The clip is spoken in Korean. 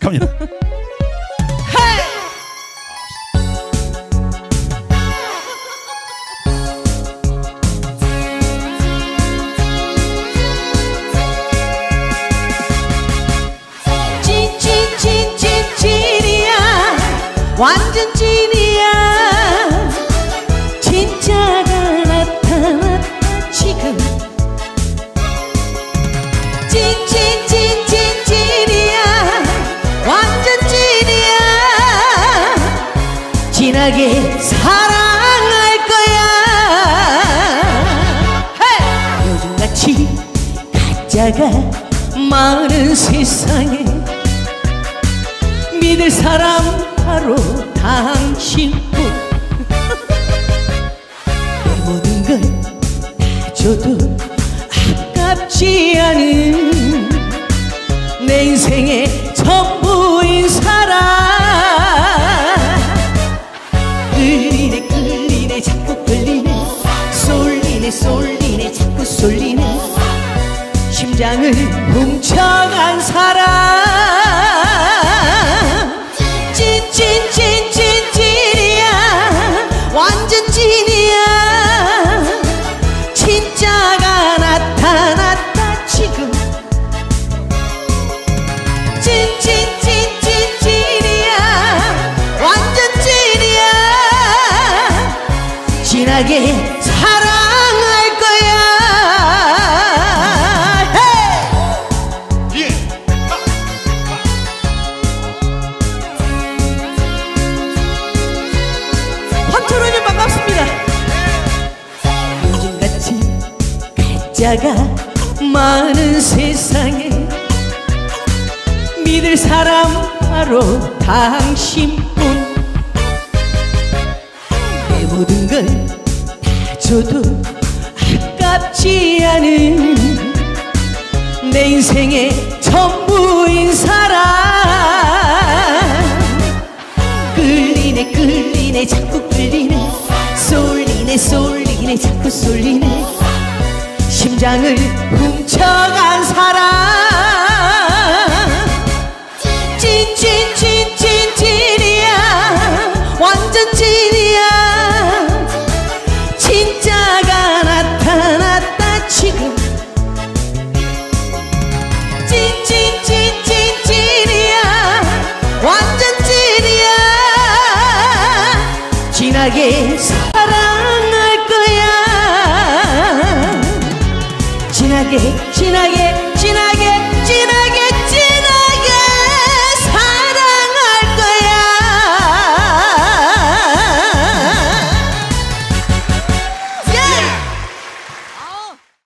갑니다. 찐찐찐찐찐이야 완전 찐이야 진하게 사랑할 거야. 헤이! 요즘같이 가짜가 많은 세상에 믿을 사람 바로 당신뿐. 내 모든 걸 다 줘도 아깝지 않은 내 인생의 전부 끌리네 자꾸 끌리네. 쏠리네 쏠리네 자꾸 쏠리네. 심장을 훔쳐간 사람. 찐찐찐찐 찐이야. 완전 찐이야. 진짜가 나타 진하게 사랑할 거야 헤이! 예. 황철호님 반갑습니다. 요즘같이 가짜가 많은 세상에 믿을 사람 바로 당신뿐 내 모든 걸 다 줘도 아깝지 않은 내 인생의 전부인 사람. 끌리네 끌리네 자꾸 끌리네. 쏠리네 쏠리네 자꾸 쏠리네. 심장을 훔쳐간 진